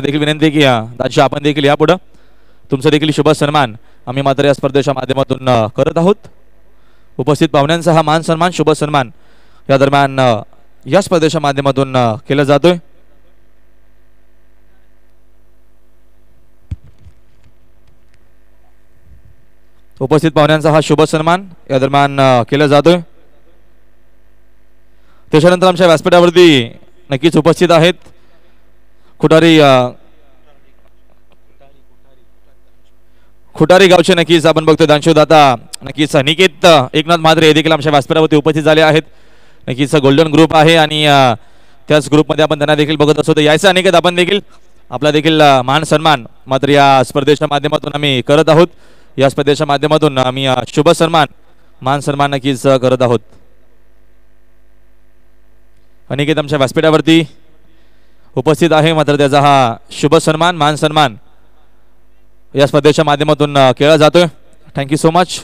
देखील विनंती की दाजी आपण देखील या पुढं. तुमचं देखील शुभ सन्मान आम्ही मात्र या स्पर्धेच्या माध्यमातून करत आहोत. उपस्थित पाहुण्यांचा हा मान सन्मान शुभ सन्मान या दरम्यान या स्पर्धेच्या माध्यमातून केला जातोय. उपस्थित पाहुण्यांचा हा शुभ सन्मान या दरम्यान केला जातोय. त्याच्यानंतर आमच्या व्यासपीठावरती नक्कीच उपस्थित आहेत. खुटारी खुटारी गावचे नक्कीच आपण बघतो दानशोदाता नक्कीच निकेत एकनाथ मात्रे हे देखील आमच्या व्यासपीठावरती उपस्थित झाले आहेत. नक्कीच गोल्डन ग्रुप आहे आणि त्याच ग्रुपमध्ये आपण त्यांना देखील बघत असतो. तर यायचं अनिकेत आपण देखील आपला देखील मान सन्मान मात्र या स्पर्धेच्या माध्यमातून आम्ही करत आहोत. या स्पर्धेच्या माध्यमातून आम्ही शुभ सन्मान मान सन्मान नक्कीच करत आहोत. अनिकेत आमच्या व्यासपीठावरती उपस्थित आहे मात्र त्याचा हा शुभ सन्मान मान सन्मान या स्पर्धेच्या माध्यमातून केला जातोय. थँक्यू सो मच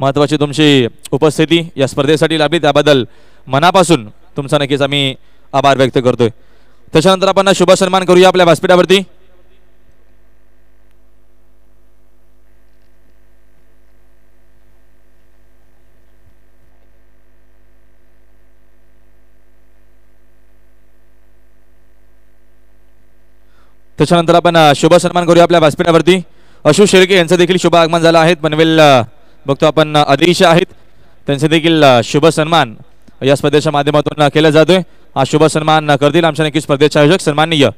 महत्त्वाची तुमची उपस्थिती या स्पर्धेसाठी लाभली. त्याबद्दल मनापासून तुमचा नक्कीच आम्ही आभार व्यक्त करतोय. त्याच्यानंतर आपण शुभ सन्मान करूया आपल्या व्यासपीठावरती. त्याच्यानंतर आपण शुभ सन्मान करूया आपल्या व्यासपीठावरती. अशू शेळके यांचं देखील शुभ आगमन झालं आहे. पनवेल बघतो आपण अ, अधीश आहेत. त्यांचे देखील शुभ सन्मान या स्पर्धेच्या माध्यमातून केला जातोय. हा शुभ सन्मान करतील आमच्या नक्की स्पर्धेचे आयोजक सन्माननीय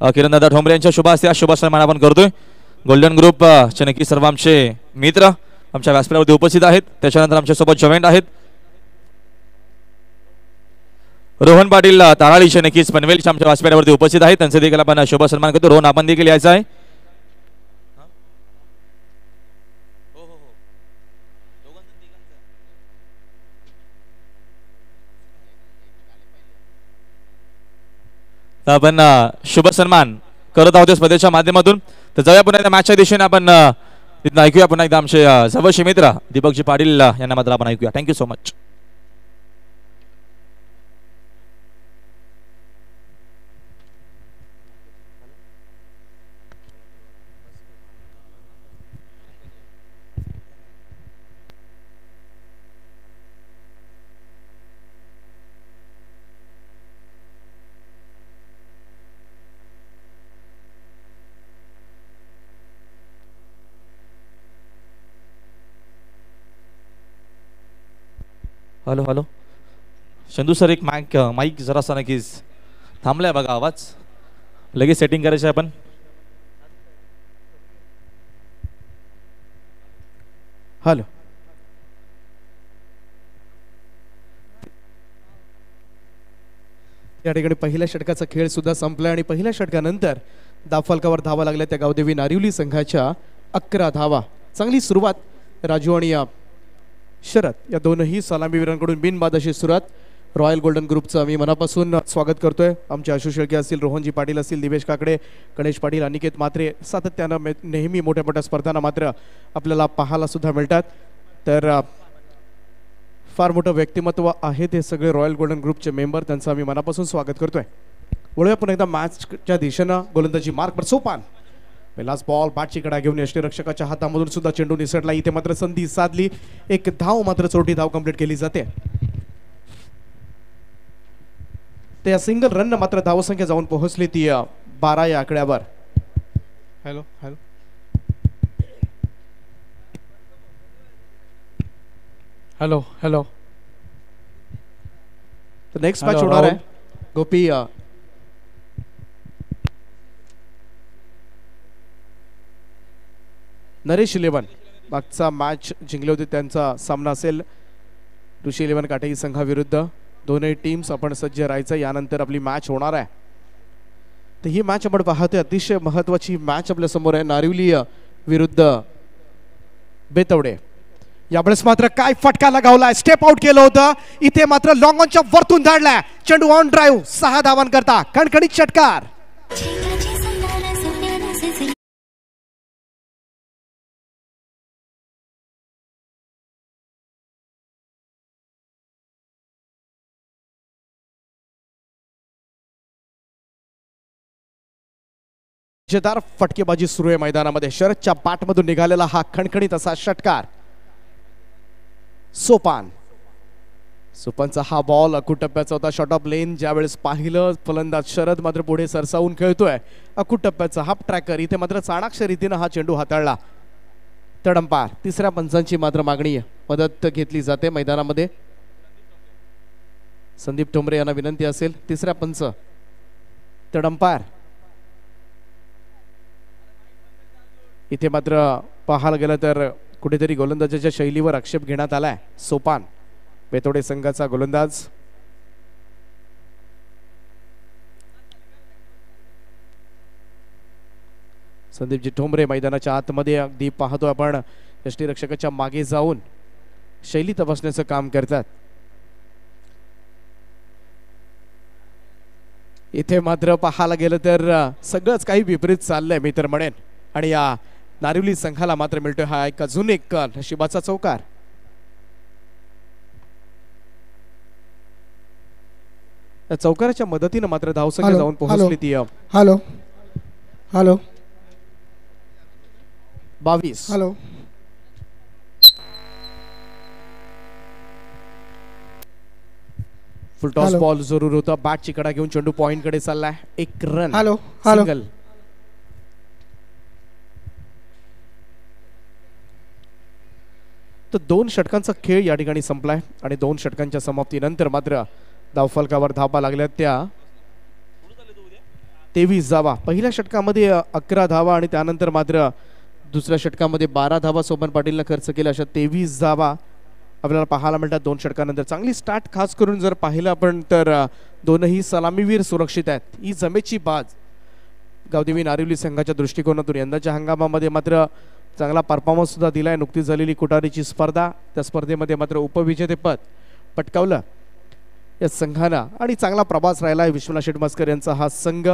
किरणदादा ठोंबरे यांच्या शुभ हस्ते हा शुभ सन्मान आपण करतोय. गोल्डन ग्रुपचे नक्की सर्व आमचे मित्र आमच्या व्यासपीठावरती उपस्थित आहेत. त्याच्यानंतर आमच्यासोबत जॉईंट आहेत. रोहन पाटील ताराळीशे नक्कीच पनवेल आमच्या व्यासपीठावरती उपस्थित आहेत. त्यांचं देखील आपण शुभ सन्मान करतो. रोहन आपण देखील यायचं आहे. आपण शुभ सन्मान करत आहोत स्पर्धेच्या माध्यमातून. तर जाऊया पुन्हा एकदा मॅचच्या दिशेने आपण तिथं ऐकूया पुन्हा एकदा आमचे अ, जवळचे मित्र दीपकजी पाटील यांना मात्र आपण ऐकूया. Thank you so much hello hello Chandu sir एक माईक माईक uh, जरासा नक्कीच थांबलाय बघा आवाज. लगेच सेटिंग करायचं आहे आपण. हॅलो या ठिकाणी पहिल्या षटकाचा खेळ सुद्धा संपला आणि पहिल्या षटकानंतर दाफलकावर धावा लागल्या त्या गावदेवी नारिवली संघाच्या अकरा धावा. चांगली सुरुवात राजू आणि या शरद या दोनही सलामीवीरांकडून बिनबादाशी सुरुवात. रॉयल गोल्डन ग्रुपचं आम्ही मनापासून स्वागत करतोय. आमचे आशु शेळके असतील रोहनजी पाटील असतील दिवेश काकडे गणेश पाटील अनिकेत मात्रे सातत्यानं नेहमी मोठ्या मोठ्या स्पर्धांना मात्र आपल्याला पाहायला सुद्धा मिळतात. तर फार मोठं व्यक्तिमत्व आहे ते सगळे रॉयल गोल्डन ग्रुपचे मेंबर त्यांचं आम्ही मनापासून स्वागत करतोय. वळूया पुन्हा एकदा मॅचच्या दिशेनं. गोलंदाजी मार्क सोपान. पहिलाच बॉल बॅटची कडा घेऊन यष्टीरक्षकाच्या हातामधून सुद्धा चेंडू निसटला. इथे मात्र संधी साधली. एक धाव मात्र चोरटी धाव कंप्लीट केली जाते. तर या सिंगल रन मात्र धावसंख्या जाऊन पोहोचली ती बारा या आकड्यावर. Hello hello hello hello next match होणार आहे. गोपी नरेश इलेवन. मागचा मॅच जिंकले होते त्यांचा सामना असेल. ऋषी इलेवन काटेही संघाविरुद्ध. दोन्ही टीम्स आपण सज्ज राहायचं. यानंतर आपली मॅच होणार आहे. तर ही मॅच आपण पाहतोय. अतिशय महत्वाची मॅच आपल्यासमोर आहे. नारिवली विरुद्ध बेतवडे. यावेळेस मात्र काय फटका लगावलाय? स्टेप आउट केलं होतं. इथे मात्र लॉंग ऑनच्या वरतून धाडलाय. चेंडू ऑन ड्राईव्ह सहा धावांकरता. कणकणीत षटकार. दर्जेदार फटकेबाजी सुरू आहे मैदानामध्ये. शरदच्या पाठमधून निघालेला हा खणखणीत असा षटकार. सोपान. सोपानचा हा बॉल अकूट टप्प्याचा होता. शॉर्ट ऑफ लेन ज्यावेळेस पाहिलं फलंदाज शरद मात्र पुढे सरसावून खेळतोय. अकूट टप्प्याचा हाफ ट्रॅकर इथे मात्र चाणाक्ष रीतीनं हा चेंडू हाताळला. तडंपार तिसऱ्या पंचांची मात्र मागणी मदत घेतली जाते मैदानामध्ये. संदीप ठोंबरे यांना विनंती असेल तिसऱ्या पंच. तडंपार. इथे मात्र पाहायला गेलं तर कुठेतरी गोलंदाजाच्या शैलीवर आक्षेप घेण्यात आलाय. सोपान बेतोडे संघाचा गोलंदाज. संदीपजी ठोंबरे मैदानाच्या आतमध्ये अगदी पाहतो आपण. यष्टीरक्षकाच्या मागे जाऊन शैली तपासण्याचं काम करतात. इथे मात्र पाहायला गेलं तर सगळंच काही विपरीत चाललंय मी तर म्हणेन. आणि या नारिवली संघाला मात्र मिळतोय हा एक अजून एक नशिबाचा चौकार. या चौकाराच्या मदतीनं मात्र धावसंख्या जाऊन पोहोचली. ती हॅलो. हॅलो. बावीस. Hello. Full toss hello. Ball जरूर होता. बॅटची कडा घेऊन चेंडू पॉइंटकडे चाललाय. एक रन. हॅलो. हॅलो. तर दोन षटकांचा खेळ या ठिकाणी संपलाय आणि दोन षटकांच्या समाप्तीनंतर मात्र धावफलकावर धावा लागल्या त्या तेवीस धावा. पहिल्या षटकामध्ये अकरा धावा आणि त्यानंतर मात्र दुसऱ्या षटकामध्ये बारा धावा सोमन पाटीलनं खर्च केला. अशा तेवीस धावा आपल्याला पाहायला मिळतात दोन षटकानंतर. चांगली स्टार्ट खास करून जर पाहिलं आपण तर दोनही सलामीवीर सुरक्षित आहेत. ही जमेची बाज गावदेवी नारिवली संघाच्या दृष्टिकोनातून यंदाच्या हंगामामध्ये मात्र चांगला परफॉर्मन्स सुद्धा दिलाय. नुकतीच झालेली कुटारीची स्पर्धा. त्या स्पर्धेमध्ये मात्र उपविजेतेपद पटकावलं. या संघानं. आणि चांगला प्रवास राहिला आहे विश्वनाथ शेटमस्कर यांचा हा संघ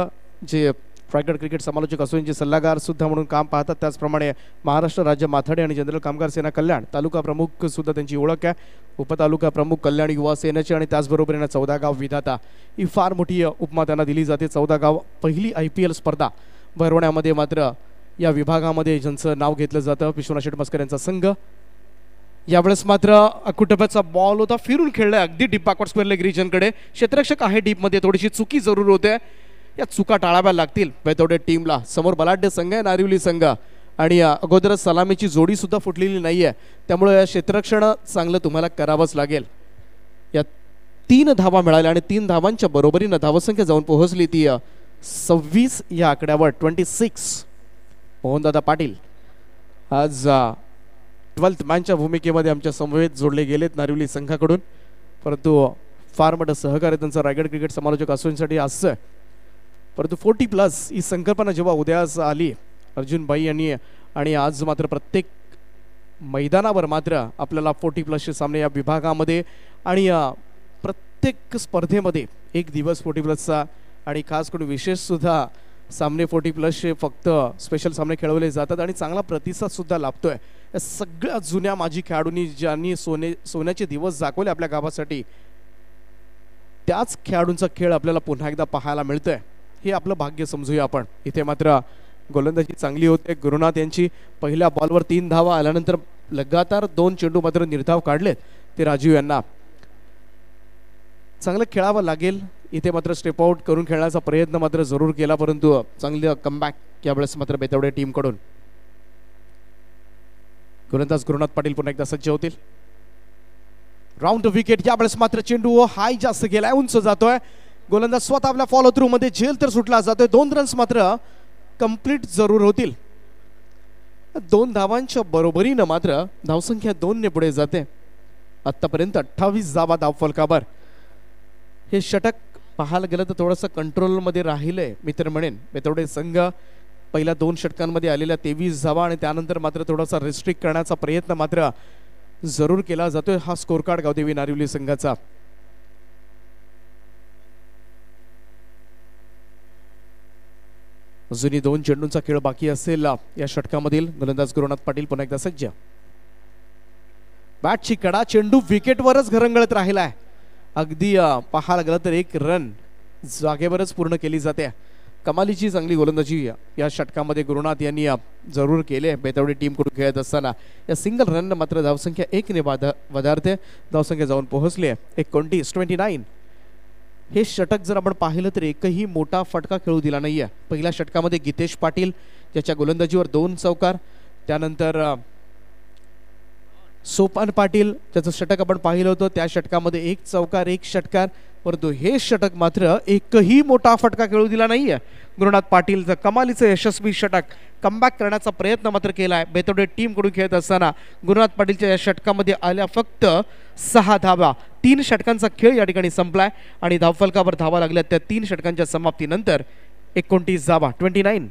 जे रायगड क्रिकेट समालोचक असून जे सल्लागारसुद्धा म्हणून काम पाहतात. त्याचप्रमाणे महाराष्ट्र राज्य माथाडे आणि जनरल कामगार सेना कल्याण. तालुका प्रमुखसुद्धा त्यांची ओळख आहे. उपतालुका प्रमुख कल्याण युवा सेनेचे आणि त्याचबरोबर यांना चौदा गाव विधाता. ही फार मोठी उपमा त्यांना दिली जाते. चौदा गाव पहिली आय पी एल स्पर्धा. भरवण्यामध्ये मात्र या विभागामध्ये ज्यांचं नाव घेतलं जातं विश्वनाथ शेटमस्कर यांचा संघ. यावेळेस मात्र अकुटप्याचा बॉल होता फिरून खेळलाय अगदी डीप बॅकवर्ड स्क्वेअर लेग रिजनकडे क्षेत्ररक्षक आहे डीपमध्ये थोडीशी चुकी जरूर होते. या चुका टाळाव्या लागतील. बेतवडे टीमला समोर बलाढ्य संघ आहे नारिवली संघ. आणि अगोदरच सलामीची जोडी सुद्धा फुटलेली आहे त्यामुळे या क्षेत्ररक्षण चांगलं तुम्हाला करावंच लागेल. या तीन धावा मिळाल्या आणि तीन धावांच्या बरोबरीनं धावसंख्या जाऊन पोहोचली ती सव्वीस या आकड्यावर ट्वेंटी सिक्स मोहनदादा पाटील. आज ट्वेल्थ मॅनच्या भूमिकेमध्ये आमच्या समवेत जोडले गेलेत नारिवली संघाकडून. परंतु फार मोठं सहकार्य त्यांचं रायगड क्रिकेट समालोचक असूनसाठी असं परंतु फोर्टी प्लस ही संकल्पना जेव्हा उदयास आली अर्जुनबाई यांनी आणि आज मात्र प्रत्येक मैदानावर मात्र आपल्याला फोर्टी प्लसचे सामने या विभागामध्ये आणि प्रत्येक स्पर्धेमध्ये एक दिवस फोर्टी प्लसचा आणि खास करून विशेषसुद्धा सामने फोर्टी प्लसचे फक्त स्पेशल सामने खेळवले जातात आणि चांगला प्रतिसाद सुद्धा लाभतोय. या सगळ्या जुन्या माजी खेळाडूंनी ज्यांनी सोने सोन्याचे दिवस दाखवले आपल्या गावासाठी त्याच खेळाडूंचा खेळ आपल्याला पुन्हा एकदा पाहायला मिळतोय. हे आपलं भाग्य समजूया आपण. इथे मात्र गोलंदाजी चांगली होते. गुरुनाथ यांची पहिल्या बॉलवर तीन धावा आल्यानंतर लगातार दोन चेंडू मात्र निर्धाव काढलेत ते राजीव यांना. चांगलं खेळावं लागेल. इथे मात्र स्टेप आउट करून खेळण्याचा प्रयत्न मात्र जरूर केला परंतु चांगलं कमबॅक यावेळेस मात्र बेतवडे टीमकडून गोलंदाज गुरुनाथ पाटील पुन्हा एकदा सज्ज होतील. राऊंड विकेट यावेळेस मात्र चेंडू हाय जास्त गेलाय उंच जातोय. गोलंदाज स्वतः आपल्या फॉलो थ्रू मध्ये झेल तर सुटला जातोय. दोन रन्स मात्र कंप्लीट जरूर होतील. दोन धावांच्या बरोबरीनं मात्र धावसंख्या दोनने पुढे जाते. आतापर्यंत अठ्ठावीस धावा धाव फलकावर हे षटक पाहायला गेलं तर थोडंसं कंट्रोलमध्ये राहिलंय. मी तर म्हणेन तेवढे संघ पहिल्या दोन षटकांमध्ये आलेल्या तेवीस धावा आणि त्यानंतर मात्र थोडासा रिस्ट्रिक्ट करण्याचा प्रयत्न मात्र जरूर केला जातोय. हा स्कोर कार्ड गावदेवी नारिवली संघाचा. अजूनही दोन चेंडूंचा खेळ बाकी असेल या षटकामधील. गोलंदाज गुरुनाथ पाटील पुन्हा एकदा सज्ज. बॅटची कडा चेंडू विकेटवरच घरंगळत राहिलाय. अगदी पाहायला गेलं तर एक रन जागेवरच पूर्ण केली जाते. कमालीची चांगली गोलंदाजी या- षटकामध्ये गुरुनाथ यांनी जरूर केले. बेतवडी टीमकडून खेळत असताना या सिंगल रन मात्र धावसंख्या एकने वाधा वधारते धावसंख्या जाऊन पोहोचली. आहे एकोणतीस ट्वेंटी नाईन हे षटक जर आपण पाहिलं तर एकही मोठा फटका खेळू दिला नाही आहे पहिल्या षटकामध्ये गीतेश पाटील ज्याच्या गोलंदाजीवर दोन चौकार त्यानंतर सोपान पाटील ज्याचं षटक आपण पाहिलं होतं त्या षटकामध्ये एक चौकार एक षटकार परंतु हे षटक मात्र एकही मोठा फटका खेळू दिला नाहीये. गुरुनाथ पाटीलचं कमालीचं यशस्वी षटक कमबॅक करण्याचा प्रयत्न मात्र केला आहे बेतोडे टीमकडून खेळत असताना गुरुनाथ पाटीलच्या या षटकामध्ये आल्या फक्त सहा धावा. तीन षटकांचा खेळ या ठिकाणी संपलाय आणि धावफलकावर धावा लागल्या त्या तीन षटकांच्या समाप्तीनंतर एकोणतीस धावा. ट्वेंटी नाईन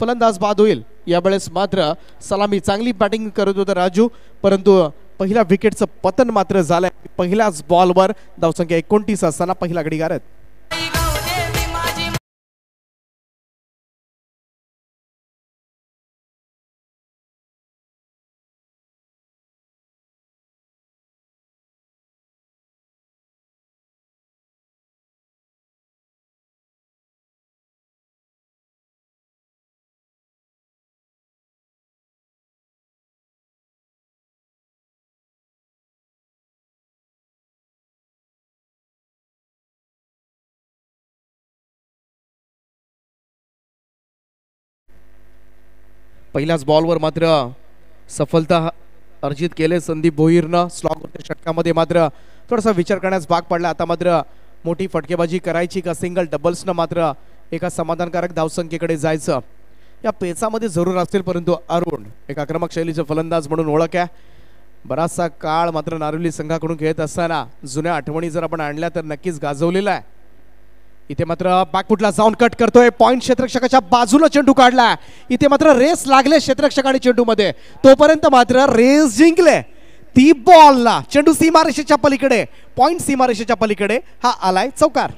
फलंदाज बाद होईल. यावेळेस मात्र सलामी चांगली बॅटिंग करत होता राजू. परंतु पहिल्या विकेटचं पतन मात्र झालंय. पहिल्याच बॉलवर धावसंख्या एकोणतीस असताना पहिला घडिगारत पहिल्याच बॉलवर मात्र सफलता अर्जित केले. संदीप भोईरनं स्लॉगवरच्या षटकामध्ये मात्र थोडासा विचार करण्यास भाग पडला. आता मात्र मोठी फटकेबाजी करायची का? सिंगल डबल्सनं मात्र एका समाधानकारक धावसंख्येकडे जायचं. या पेचामध्ये जरूर असतील परंतु अरुण एक आक्रमक शैलीचे फलंदाज म्हणून ओळख आहे बराचसा काळ मात्र नारिवली संघाकडून खेळत असताना जुन्या आठवणी जर आपण आणल्या तर नक्कीच गाजवलेला आहे. इथे मात्र बॅकफुटला जाऊन कट करतोय. पॉईंट क्षेत्रक्षकाच्या बाजूला चेंडू काढला इथे मात्र रेस लागले क्षेत्रक्षक आणि चेंडूमध्ये. तोपर्यंत मात्र रेस जिंकले. ती बॉलला चेंडू सीमारेषेच्या पलीकडे. पॉईंट सीमारेषेच्या पलीकडे हा आलाय चौकार.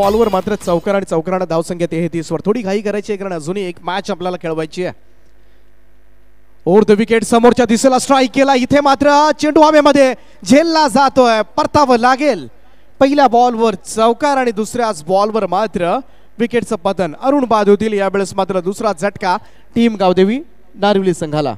बॉलवर मात्र चौकार आणि चौकारानं धावसंख्या तेहतीसवर थोडी घाई करायची आहे कारण अजूनही एक मॅच आपल्याला खेळवायची आहे. ओर द विकेट समोरच्या दिशेला स्ट्राईक केला. इथे मात्र चेंडू हवेमध्ये झेलला जातोय. परतावं लागेल. पहिल्या बॉलवर चौकार आणि दुसऱ्याच बॉलवर मात्र विकेटचं पतन. अरुण बाद होतील यावेळेस मात्र दुसरा झटका. टीम गावदेवी नारिवली संघाला.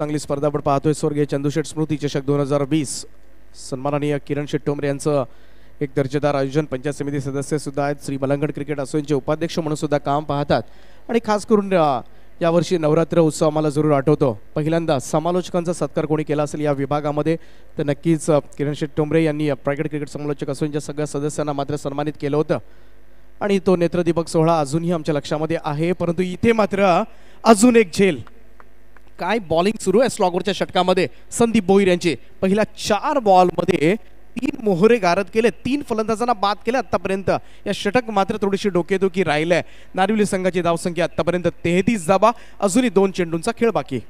चांगली स्पर्धा आपण पाहतोय. स्वर्गीय चंदूशेठ स्मृती चषक दोन हजार वीस. सन्माननीय किरण शेट्टोमरे यांचं एक दर्जेदार आयोजन. पंचायत समिती सदस्य सुद्धा आहेत. श्री मलंगड क्रिकेट असोसिएशनचे उपाध्यक्ष म्हणून सुद्धा काम पाहतात. आणि खास करून यावर्षी नवरात्र उत्सव आम्हाला जरूर आठवतो. पहिल्यांदा समालोचकांचा सत्कार कोणी केला असेल या विभागामध्ये तर नक्कीच किरण शेट्टोमरे यांनी प्रायगेट क्रिकेट समालोचक असोसिएशनच्या सगळ्या सदस्यांना मात्र सन्मानित केलं होतं. आणि तो नेत्रदीपक सोहळा अजूनही आमच्या लक्षामध्ये आहे परंतु इथे मात्र अजून एक झेल. काय बॉलिंग सुरू आहे स्लॉगरच्या षटकामध्ये? संदीप भोईर यांचे. पहिल्या चार बॉलमध्ये तीन मोहरे गारद केले तीन फलंदाजांना बाद केले आत्तापर्यंत. या षटक मात्र थोडीशी डोकेदुखी राहिलंय. नारिवली संघाची धावसंख्या आत्तापर्यंत तेहतीस जाबा अजूनही दोन चेंडूंचा खेळ बाकी.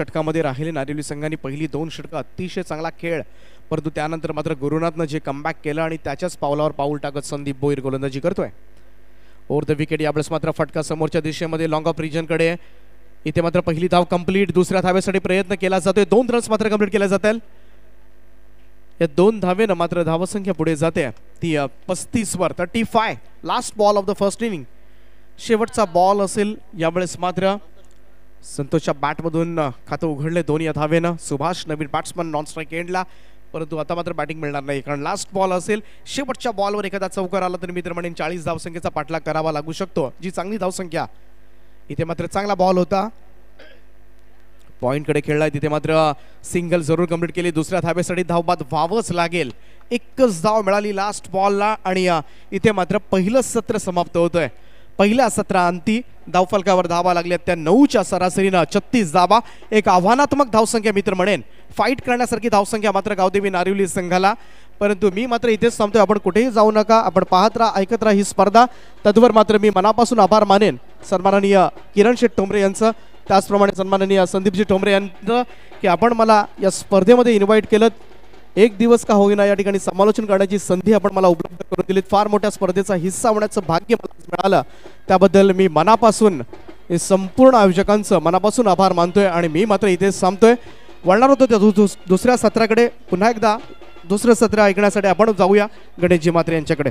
षटकामध्ये राहिले नारिवली संघाने पहिली दोन षटकं अतिशय चांगला खेळ. परंतु त्यानंतर मात्र गुरुनाथनं जे कमबॅक केलं आणि त्याच्याच पावलावर पाऊल टाकत संदीप बोईर गोलंदाजी करतोय. ओव्हर द विकेट यावेळेस मात्र फटका समोरच्या दिशेमध्ये लॉंग ऑफ रिजनकडे इथे मात्र पहिली धाव कंप्लीट दुसऱ्या धावेसाठी प्रयत्न केला जातोय. दोन रन्स मात्र कंप्लीट केल्या जातील. या दोन धावेनं मात्र धावसंख्या पुढे जाते. ती पस्तीसवर thirty five last ball of the first inning शेवटचा बॉल असेल यावेळेस मात्र. संतोषच्या बॅटमधून खातं उघडले दोन या धावेनं. सुभाष नवीन बॅट्समन नॉन स्ट्राईक एंडला. परंतु आता मात्र बॅटिंग मिळणार नाही कारण लास्ट बॉल असेल शेवटच्या बॉलवर एखादा चौकार आला तर मित्र म्हणेन चाळीस धावसंख्येचा पाठलाग करावा लागू शकतो. जी चांगली धावसंख्या. इथे मात्र चांगला बॉल होता. पॉईंटकडे खेळलाय तिथे मात्र सिंगल जरूर कंप्लीट केली. दुसऱ्या धावेसाठी धावबाद व्हावंच लागेल. एकच धाव मिळाली लास्ट बॉलला आणि इथे मात्र पहिलं सत्र समाप्त होतंय. पहिल्या सत्राअंती धावफलकावर धावा लागल्या. त्या नऊच्या सरासरीनं छत्तीस धावा. एक आव्हानात्मक धावसंख्या मित्र म्हणेन. फाईट करण्यासारखी धावसंख्या मात्र गावदेवी नारिवली संघाला. परंतु मी मात्र इथेच थांबतोय. आपण कुठेही जाऊ नका. आपण पाहत राहा ऐकत राहा ही स्पर्धा. तद्वर मात्र मी मनापासून आभार मानेन. सन्माननीय किरण शेठ ठोंबरे यांचं. त्याचप्रमाणे सन्माननीय संदीपजी ठोंबरे यांचं की आपण मला या स्पर्धेमध्ये इन्व्हाइट केलं. एक दिवस का होईना या ठिकाणी समालोचन करण्याची संधी आपण मला उपलब्ध करून दिलीत. फार मोठ्या स्पर्धेचा हिस्सा होण्याचं भाग्य मला मिळालं. त्याबद्दल मी मनापासून हे संपूर्ण आयोजकांचं मनापासून आभार मानतोय आणि मी मात्र इथेच थांबतोय. वळणार होतो त्या दुस- दुसऱ्या सत्राकडे. पुन्हा एकदा दुसरं सत्र ऐकण्यासाठी आपण जाऊया. गणेशजी मात्रे यांच्याकडे.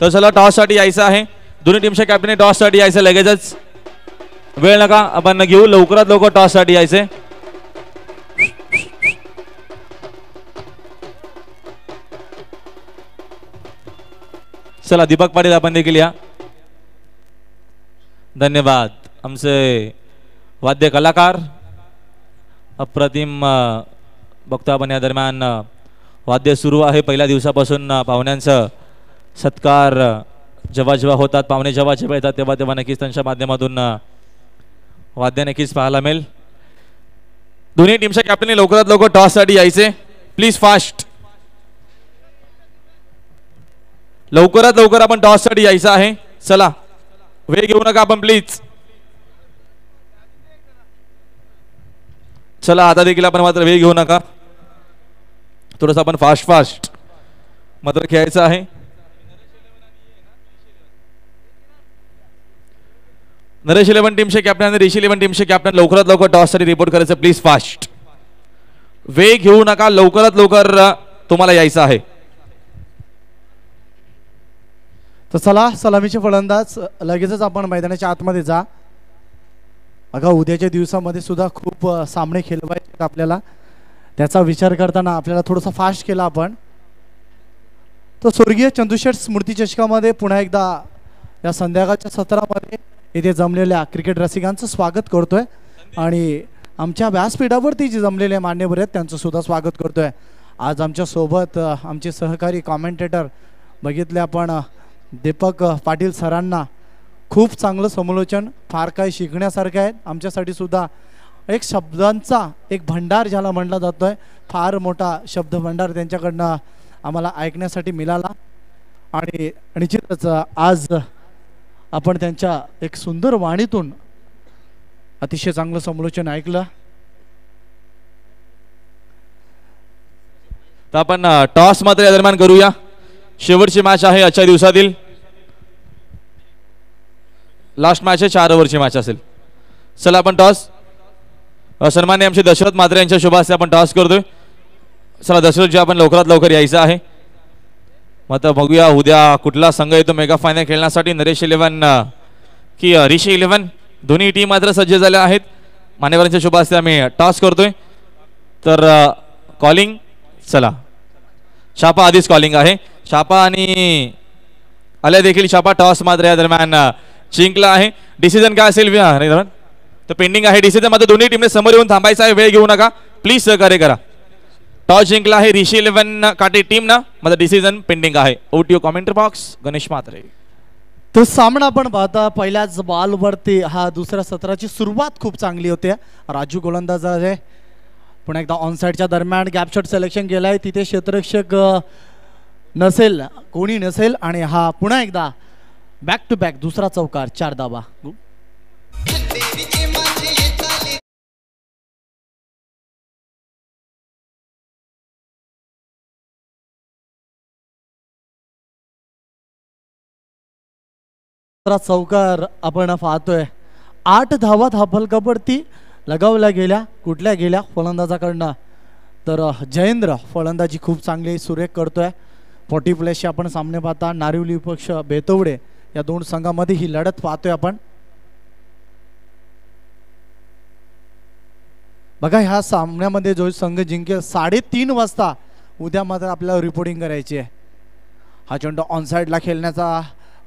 तर चला टॉससाठी यायचं आहे. दोन्ही टीमच्या कॅप्टनने टॉससाठी यायचं लगेचच. वेळ नका आपण घेऊ. लवकरात लवकर टॉससाठी यायचं. चला दीपक पाटील आपण देखील या. धन्यवाद. आमचे वाद्य कलाकार अप्रतिम बघतो आपण या दरम्यान वाद्य सुरू आहे. पहिल्या दिवसापासून पाहुण्यांचं सत्कार जेव्हा जेव्हा होतात पाहुणे जेव्हा जेव्हा येतात तेव्हा तेव्हा नक्कीच त्यांच्या माध्यमातून वाद्य नक्कीच पाहायला मिळेल. दोन्ही टीमच्या कॅप्टनने लवकरात लवकर टॉससाठी यायचे. प्लीज फास्ट लवकरात लवकर आपण टॉससाठी यायचं आहे. चला. वेळ घेऊ नका आपण प्लीज चला आता देखील आपण मात्र वेळ घेऊ नका. थोडंसं आपण फास्ट फास्ट मात्र खेळायचं आहे. नरेश इलेव्हन टीमचे कॅप्टन आणि ऋषी इलेव्हन टीमचे कॅप्टन लवकरात लवकर टॉससाठी रिपोर्ट करायचं प्लीज फास्ट वेळ घेऊ नका लवकरात लवकर तुम्हाला यायचं आहे. तर चला सलामीचे फलंदाज लगेचच आपण मैदानाच्या आतमध्ये जा. अगं उद्याच्या दिवसामध्ये सुद्धा खूप सामने खेळवायचे आपल्याला. त्याचा विचार करताना आपल्याला थोडंसं फास्ट केला आपण. तर स्वर्गीय चंदुशेठ स्मृती चषकामध्ये पुन्हा एकदा या संध्याकाळच्या सत्रामध्ये इथे जमलेल्या क्रिकेट रसिकांचं स्वागत करतोय. आणि आमच्या व्यासपीठावरती जे जमलेले मान्यवर आहेत त्यांचं सुद्धा स्वागत करतोय. आज आमच्यासोबत आमचे सहकारी कॉमेंटेटर बघितले आपण दीपक पाटील सरांना खूप चांगलं समालोचन फार काही शिकण्यासारखं आहे. आमच्यासाठी सुद्धा एक शब्दांचा एक भंडार ज्याला म्हटला जातोय फार मोठा शब्द भंडार त्यांच्याकडनं आम्हाला ऐकण्यासाठी मिळाला. आणि निश्चितच आज आपण त्यांच्या एक सुंदर वाणीतून अतिशय चांगलं समालोचन ऐकलं. तर आपण टॉस मात्र या दरम्यान करूया. शेवटची मॅच आहे आजच्या दिवसातील. लास्ट मॅच आहे चार ओव्हरची मॅच असेल. चला आपण टॉस सन्मान्य आमचे दशरथ मात्रे यांच्या शुभ आपण टॉस करतोय. चला दशरथजी आपण लवकरात लवकर यायचं आहे. मग आता बघूया उद्या कुठला संघ येतो मेगा फायनल खेळण्यासाठी. नरेश इलेव्हन की अ, ऋषी इलेव्हन. दोन्ही टीम मात्र सज्ज झाल्या आहेत. मान्यवरांच्या शुभ आम्ही टॉस करतोय. तर कॉलिंग चला. छापा आधीच कॉलिंग आहे. छापा आणि आल्या देखील छापा टॉस मात्र या दरम्यान जिंकला आहे. डिसिजन काय असेल तर पेंडिंग आहे डिसिजन मात्र दोन्ही टीमने समोर येऊन थांबायचा आहे. वेळ घेऊ नका. प्लीज सहकार्य करा. टॉस जिंकला आहे ऋषी इलेव्हन काटे टीम ना. माझं डिसिजन पेंडिंग आहे. ओटीओ कॉमेंट्री बॉक्स गणेश मात्रे तो सामना आपण पाहता पहिल्याच बॉलवरती हा दुसऱ्या सत्राची सुरुवात खूप चांगली होते. राजू गोलंदाज आहे पुन्हा एकदा ऑनसाईडच्या दरम्यान गॅप शॉट सिलेक्शन केलं आहे तिथे क्षेत्ररक्षक नसेल कोणी नसेल आणि हा पुन्हा एकदा बॅक टू बॅक दुसरा चौकार चार धावा दुसरा चौकार आपण पाहतोय. आठ धावा धापलकावरती लगावल्या गेल्या कुठल्या गेल्या? फलंदाजाकडनं. तर जयेंद्र फलंदाजी खूप चांगली सुरेख करतोय. फोर्टी प्लेसचे आपण सामने पाहता नारिवली विपक्ष बेतवडे या दोन संघामध्ये ही लढत पाहतोय आपण. बघा ह्या सामन्यामध्ये जो संघ जिंकेल साडेतीन वाजता उद्या मात्र आपल्याला रिपोर्टिंग करायची आहे. हा चेंडू ऑन साईडला खेळण्याचा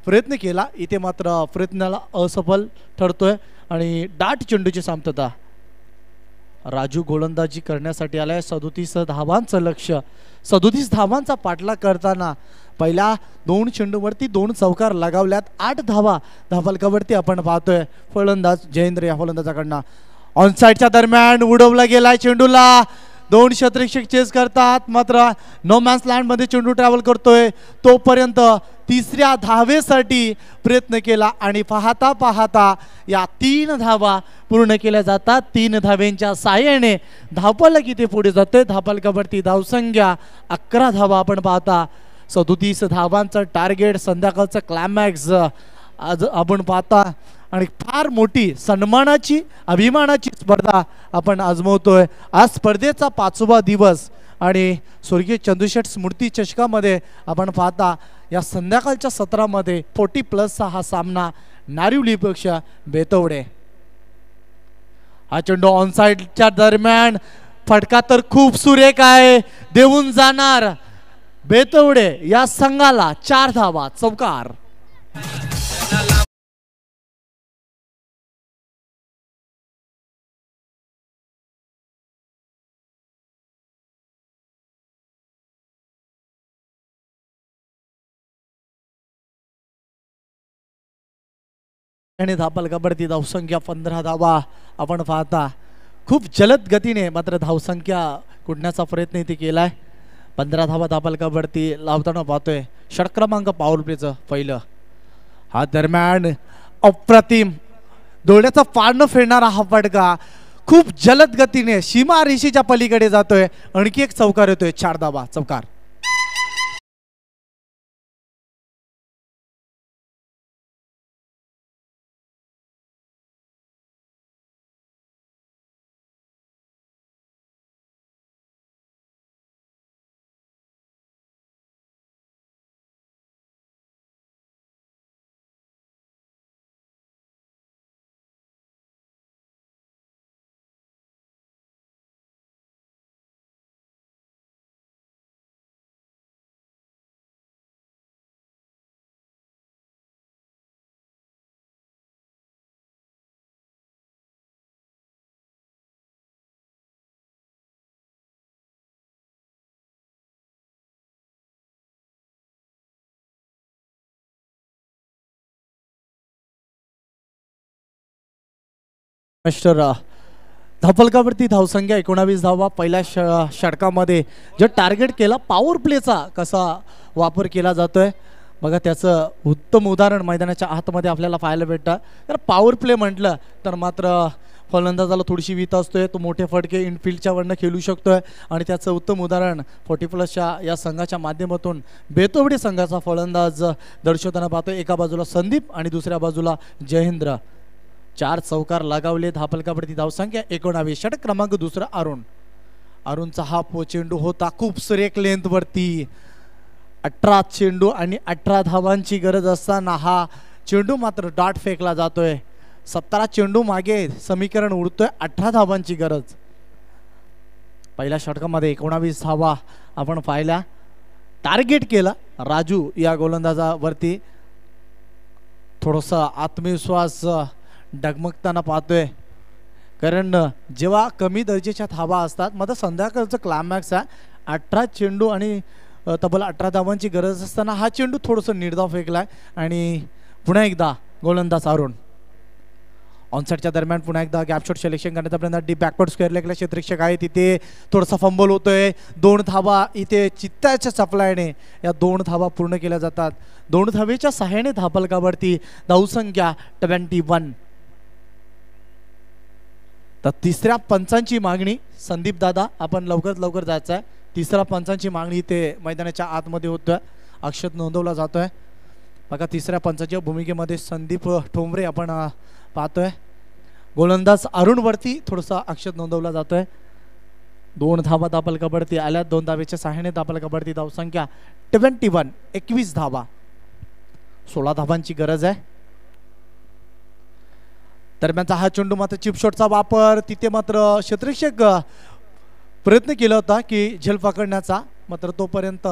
प्रयत्न केला. इथे मात्र प्रयत्नाला असफल ठरतोय. आणि दाट चेंडूची सामतता राजू गोलंदाजी करण्यासाठी आलाय. सदोतीस धावांचं लक्ष सदोतीस धावांचा पाठलाग करताना पहिल्या दोन चेंडूवरती दोन चौकार लगावल्यात. आठ धावा धावलकावरती आपण पाहतोय. फलंदाज जयेंद्र या फलंदाजाकडनं. ऑनसाईडच्या दरम्यान उडवला गेलाय चेंडूला. दोन शतरक्षक चेस करतात. मात्र नो मॅन्स लँडमध्ये चेंडू ट्रॅव्हल करतोय. तोपर्यंत तिसऱ्या धावेसाठी प्रयत्न केला आणि पाहता पाहता या तीन धावा पूर्ण केल्या जातात. तीन धावेंच्या साह्याने धावपल किती पुढे जाते? धापलकावरती धावसंख्या अकरा धावा आपण पाहता. सदोतीस धावांचं टार्गेट संध्याकाळचं क्लायमॅक्स आज आपण पाहता आणि फार मोठी सन्मानाची अभिमानाची स्पर्धा आपण आजमवतोय. आज स्पर्धेचा पाचवा दिवस आणि स्वर्गीय चंद्रशेठ स्मृती चषकामध्ये आपण पाहता या संध्याकाळच्या सत्रामध्ये फोर्टी प्लसचा हा सामना नारिवलीपेक्षा बेतवडे. हा चेंडू ऑनसाईडच्या दरम्यान फटका तर खूप सुरेख आहे देऊन जाणार बेतवडे या संघाला चार धावा चौकार. आणि धापल कबड्डी धावसंख्या पंधरा धावा. आपण पाहता खूप जलद गतीने मात्र धावसंख्या कुडण्याचा प्रयत्न इथे आहे पंधरा धावा धापल कबड्डी लावताना पाहतोय षटक्रमांक क्रमांक प्लेचं पहिलं. हा दरम्यान अप्रतिम डोळ्याचा पारणं फिरणारा हा फटका खूप जलद गतीने सीमा रेषेच्या पलीकडे जातोय. आणखी एक चौकार येतोय चार धावा चौकार. मिस्टर धपलकावरती धावसंख्या? एकोणावीस धावा पहिल्या ष षटकामध्ये जे टार्गेट केला पॉवर प्लेचा कसा वापर केला जातोय? बघा त्याचं उत्तम उदाहरण मैदानाच्या आतमध्ये आपल्याला पाहायला भेटतं. तर पॉवर प्ले म्हटलं तर मात्र फलंदाजाला थोडीशी वीत असतोय तो मोठे फटके इनफिल्डच्या वरनं खेळू शकतोय. आणि त्याचं उत्तम उदाहरण फोर्टी प्लसच्या या संघाच्या माध्यमातून बेतोबडी संघाचा फलंदाज दर्शवताना पाहतोय. एका बाजूला संदीप आणि दुसऱ्या बाजूला जयेंद्र. चार चौकार लगावले धापलकापडती धावसंख्या एकोणावीस. षटक क्रमांक दुसरा अरुण. अरुणचा हा पो चेंडू होता खूप सुरेख लेंथवरती अठरा चेंडू आणि अठरा धावांची गरज असताना हा चेंडू मात्र डाट फेकला जातोय. सतरा चेंडू मागे समीकरण उडतोय अठरा धावांची गरज. पहिल्या षटकामध्ये एकोणावीस धावा आपण पाहिल्या. टार्गेट केला राजू या गोलंदाजावरती. थोडंसं आत्मविश्वास डगमगताना पाहतोय. कारण जेव्हा कमी दर्जेच्या थाबा असतात मग संध्याकाळचं क्लायमॅक्स आहे अठरा चेंडू आणि अ, तब्बल अठरा धावांची गरज असताना हा चेंडू थोडंसं निर्धाव आहे आणि पुन्हा एकदा गोलंदाज अरुण. ऑनसाईडच्या दरम्यान पुन्हा एकदा गॅपशॉट सिलेक्शन करण्याचा प्रयत्न डीप बॅकवर्ड स्क्वेअर लेगला क्षेत्रक्षक आहे तिथे थोडासा फंबल होतोय. दोन धाबा इथे चित्ताच्या सप्लायने या दोन धाबा पूर्ण केल्या जातात. दोन धाबेच्या सहाय्याने धापलकावरती धावसंख्या ट्वेंटी वन तर तिसऱ्या पंचांची मागणी संदीप दादा आपण लवकरात लवकर जायचं आहे. तिसऱ्या पंचांची मागणी इथे मैदानाच्या आतमध्ये होतोय. अक्षत नोंदवला जातोय. बघा तिसऱ्या पंचाच्या भूमिकेमध्ये संदीप ठोंबरे आपण पाहतो पाहतोय. गोलंदाज अरुणवरती थोडंसं अक्षत नोंदवला जातोय. दोन धावा दापल कबडती आल्या दोन धावेच्या सहाय्याने दापल कबडती धावसंख्या ट्वेंटी वन एकवीस धावा. सोळा धावांची गरज आहे. दरम्यानचा हा चेंडू मात्र चिपशॉटचा वापर. तिथे मात्र क्षेत्रक्षक प्रयत्न केला होता की झेल पकडण्याचा. मात्र तोपर्यंत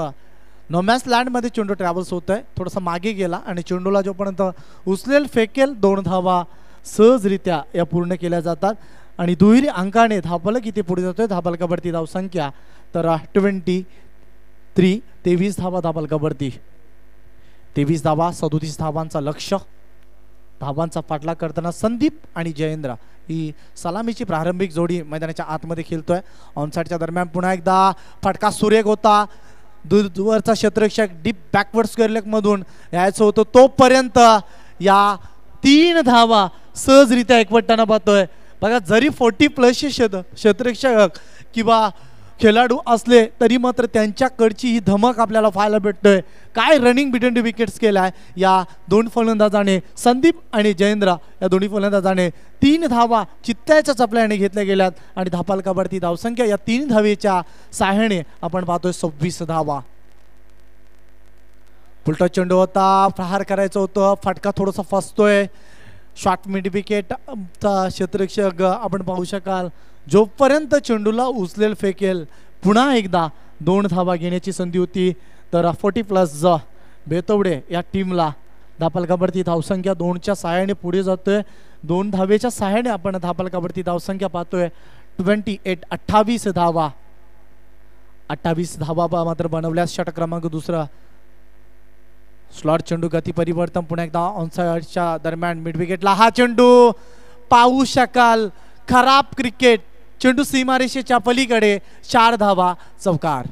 नोमॅस लँडमध्ये चेंडू ट्रॅव्हल्स होत आहे थोडासा मागे गेला आणि चेंडूला जोपर्यंत उचलेल फेकेल दोन धावा सहजरित्या या पूर्ण केल्या जातात. आणि दुहेरी अंकाने धापलक इथे पुढे जातोय. धापलकावरती धावसंख्या तर ट्वेंटी थ्री तेवीस धावा धापलकावरती तेवीस धावा सदोतीस धावांचा लक्ष धावांचा पाठलाग करताना संदीप आणि जयेंद्र ही सलामीची प्रारंभिक जोडी मैदानाच्या आतमध्ये खेळतोय. ऑनसाईडच्या दरम्यान पुन्हा एकदा फटका सुरेख होता. दूरवरचा क्षेत्ररक्षक डीप बॅकवर्ड स्क्वेअर लेगमधून यायचं होतं. तोपर्यंत या तीन धावा सहजरित्या एकवटताना पाहतोय. बघा जरी फोर्टी प्लसचे क्षेत्र क्षेत्ररक्षक किंवा खेळाडू असले तरी मात्र त्यांच्याकडची ही धमक आपल्याला पाहायला भेटतोय. काय रनिंग बिटवीन द विकेट्स केला आहे या दोन फलंदाजाने संदीप आणि जयेंद्र या दोन्ही फलंदाजाने तीन धावा चित्त्याच्या चपल्याने घेतल्या गेल्यात आणि धापालकावरती धावसंख्या या तीन धावेच्या साह्याने आपण पाहतोय सव्वीस धावा. पुलटा चेंडू होता प्रहार करायचं होतं. फटका थोडासा फसतोय. शॉर्ट मिड विकेट क्षेत्ररक्षक आपण पाहू शकाल. जोपर्यंत चेंडूला उचलेल फेकेल पुन्हा एकदा दोन धावा घेण्याची संधी होती तर फोर्टी प्लस बेतवडे या टीमला धापलकावरती धावसंख्या दोनच्या सहाय्याने पुढे जातोय. दोन धावेच्या सहाय्याने आपण धापलकावरती धावसंख्या पाहतोय. ट्वेंटी एट अठ्ठावीस धावा. अठ्ठावीस धावा बा- मात्र बनवल्यास षटक क्रमांक दुसरा. स्लॉट चेंडू गती परिवर्तन पुन्हा एकदा ऑनसाईडच्या दरम्यान मिडविकेटला हा चेंडू पाहू शकाल. खराब क्रिकेट चेंडू सीमारेषेच्या पलीकडे चार धावा चौकार.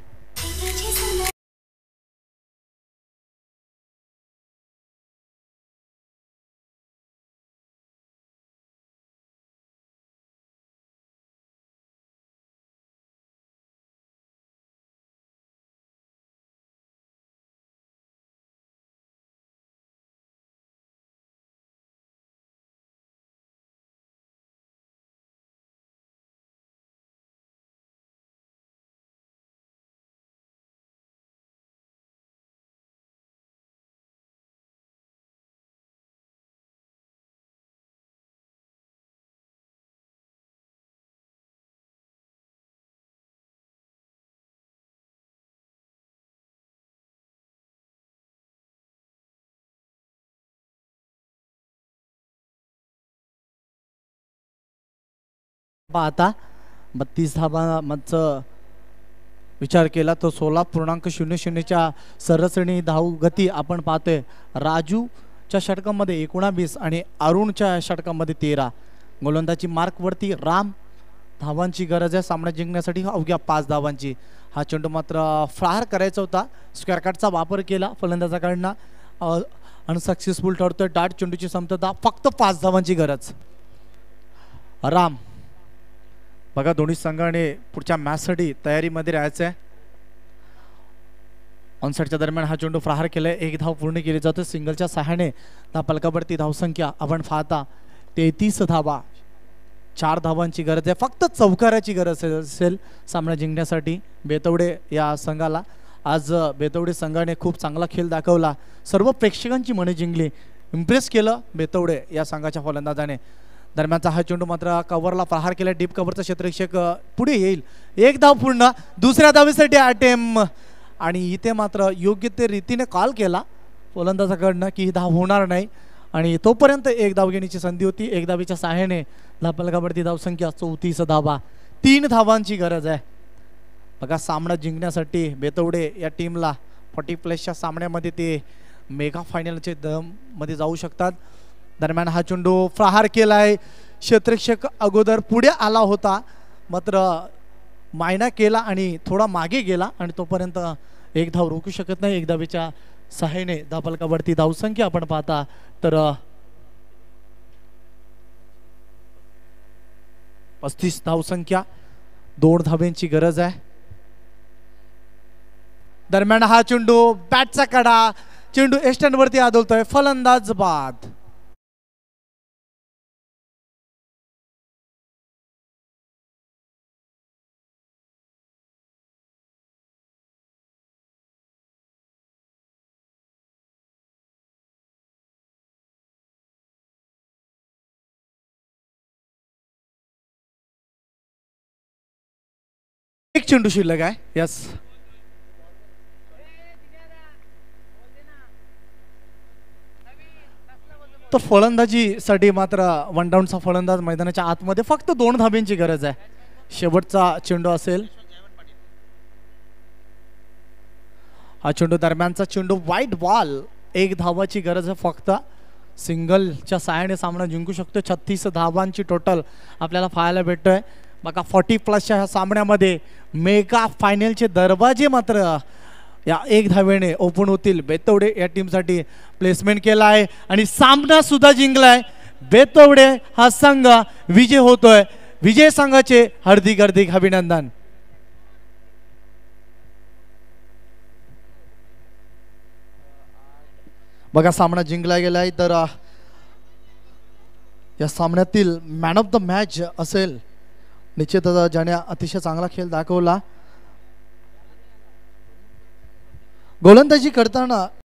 पाहता. बत्तीस धावांचं विचार केला तर सोळा पूर्णांक शून्य शून्यच्या सरसणी धाव गती आपण पाहतोय. राजूच्या षटकामध्ये एकोणावीस आणि अरुणच्या षटकामध्ये तेरा. गोलंदाजी मार्कवरती राम धावांची गरज आहे सामना जिंकण्यासाठी अवघ्या पाच धावांची. हा चेंडू मात्र फ्रार करायचा होता. स्क्वेअर कार्डचा वापर केला फलंदाजाकडनं अनसक्सेसफुल ठरतोय. डाट चेंडूची समतता फक्त पाच धावांची गरज. राम बघा दोन्ही संघाने पुढच्या मॅचसाठी तयारीमध्ये राहायचं आहे ऑनसाईडच्या दरम्यान हा चेंडू प्रहार केलाय. एक धाव पूर्ण केली जाते. सिंगलच्या सहाय्याने त्या पलकावरती धावसंख्या आपण पाहता तेहतीस धावा. चार धावांची गरज आहे. फक्त चौकाराची गरज असेल- सामना जिंकण्यासाठी बेतवडे या संघाला. आज बेतवडे संघाने खूप चांगला खेळ दाखवला. सर्व प्रेक्षकांची मने जिंकली. इम्प्रेस केलं बेतवडे या संघाच्या फलंदाजाने. दरम्यानचा हा चेंडू मात्र कव्हरला प्रहार केला. डीप कव्हरचा क्षेत्ररक्षक पुढे येईल. एक धाव पूर्ण दुसऱ्या धावीसाठी अटेम आणि इथे मात्र योग्य ते रीतीने कॉल केला फलंदाजाकडनं की ही धाव होणार नाही. आणि तोपर्यंत एक धाव घेण्याची संधी होती. एक धावीच्या सहाय्याने धापलकावरती धावसंख्या चौतीस धावा. तीन धावांची गरज आहे. बघा सामना जिंकण्यासाठी बेतवडे या टीमला फॉर्टी प्लसच्या सामन्यामध्ये ते मेगा फायनलचे दममध्ये जाऊ शकतात. दरम्यान हा चेंडू प्रहार केला आहे क्षेत्रक्षक अगोदर पुढे आला होता मात्र मायना केला आणि थोडा मागे गेला आणि तोपर्यंत एक धाव रोखू शकत नाही. एक धावेच्या सहाय्याने धापलकावरती धावसंख्या आपण पाहता तर पस्तीस धावसंख्या दोन धावेंची गरज आहे. दरम्यान हा चेंडू बॅटचा कडा चेंडू एस्टँडवरती आदळतोय. फलंदाज बाद. एक चेंडू शिल्लक आहे यस तर फलंदाजीसाठी मात्र वन डाऊनचा फलंदाज मैदानाच्या आतमध्ये फक्त दोन धाब्यांची गरज आहे. शेवटचा चेंडू असेल. हा चेंडू दरम्यानचा चेंडू वाईट बॉल एक धावाची गरज आहे फक्त. सिंगलच्या साहाय्याने सामना जिंकू शकतो. छत्तीस धावांची टोटल आपल्याला पाहायला भेटतोय. बघा फॉर्टी प्लसच्या ह्या सामन्यामध्ये मेगा फायनलचे दरवाजे मात्र या एक धावेने ओपन होतील. बेतवडे या टीमसाठी प्लेसमेंट केला आहे आणि सामना सुद्धा जिंकलाय. बेतवडे हा संघ विजय होतोय. विजय संघाचे हार्दिक हार्दिक अभिनंदन. बघा सामना जिंकला गेलाय तर या सामन्यातील मॅन ऑफ द मॅच असेल निश्चितच ज्याने अतिशय चांगला खेळ दाखवला. गोलंदाजी करताना